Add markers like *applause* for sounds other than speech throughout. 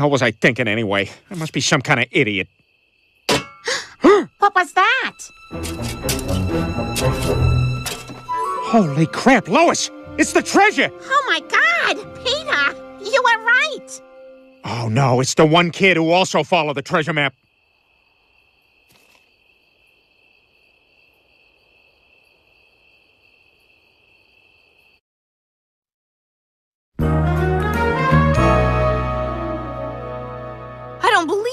hell was I thinking anyway? I must be some kind of idiot. *gasps* What was that? Holy crap, Lois! It's the treasure! Oh my god! Peter, you were right! Oh no, it's the one kid who also followed the treasure map.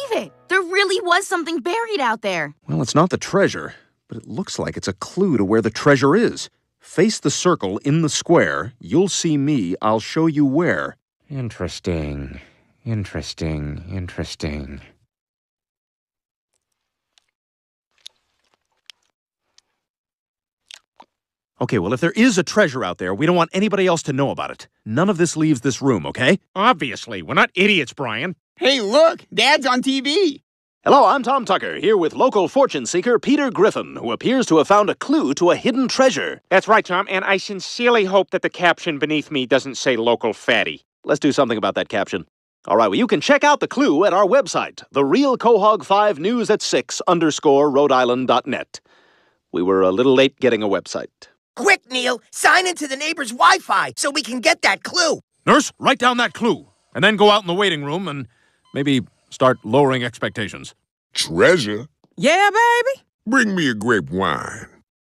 Believe it. There really was something buried out there. Well, it's not the treasure, but it looks like it's a clue to where the treasure is. Face the circle in the square. You'll see me. I'll show you where. Interesting. Interesting. Interesting. Okay, well, if there is a treasure out there, we don't want anybody else to know about it. None of this leaves this room, okay? Obviously, we're not idiots, Brian. Hey, look, Dad's on TV. Hello, I'm Tom Tucker, here with local fortune seeker Peter Griffin, who appears to have found a clue to a hidden treasure. That's right, Tom, and I sincerely hope that the caption beneath me doesn't say local fatty. Let's do something about that caption. All right, well, you can check out the clue at our website, the real Quahog 5 News at 6 underscore Rhode Island.net. We were a little late getting a website. Quick, Neil, sign into the neighbor's Wi-Fi so we can get that clue. Nurse, write down that clue, and then go out in the waiting room and maybe start lowering expectations. Treasure? Yeah, baby? Bring me a grape wine.